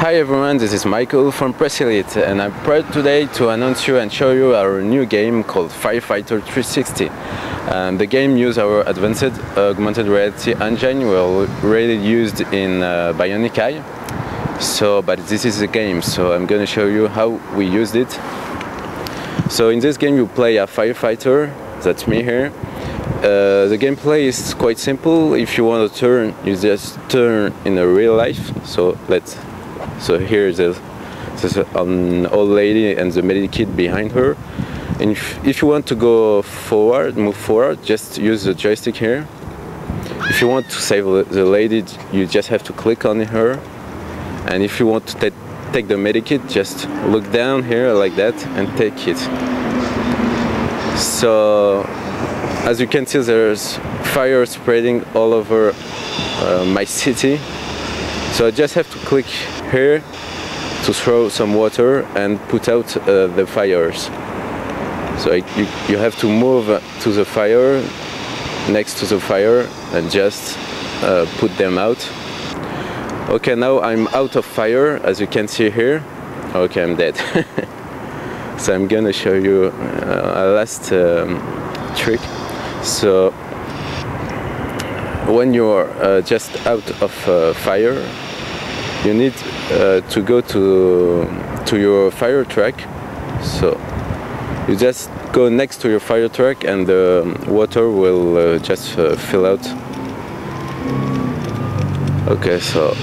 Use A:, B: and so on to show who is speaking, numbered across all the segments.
A: Hi everyone, this is Michael from Presselite and I'm proud today to announce you and show you our new game called Firefighter 360. And the game uses our advanced augmented reality engine we already used in uh, Bionic Eye. So, but this is the game, so I'm gonna show you how we used it. So in this game you play a firefighter, that's me here. Uh, the gameplay is quite simple. If you want to turn, you just turn in a real life. So let's so here is an old lady and the medikit behind her. And if, if you want to go forward, move forward, just use the joystick here. If you want to save the lady, you just have to click on her. And if you want to take the medikit, just look down here like that and take it. So, as you can see, there's fire spreading all over uh, my city. So I just have to click here to throw some water and put out uh, the fires. So you, you have to move to the fire, next to the fire, and just uh, put them out. Okay, now I'm out of fire, as you can see here. Okay, I'm dead. so I'm gonna show you uh, a last um, trick. So when you're uh, just out of uh, fire, you need uh, to go to to your fire truck. So you just go next to your fire truck and the water will uh, just uh, fill out. Okay so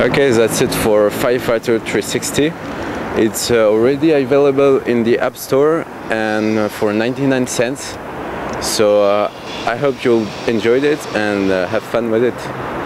A: Okay, that's it for Firefighter 360. It's uh, already available in the App Store and uh, for 99 cents. So uh, I hope you enjoyed it and uh, have fun with it.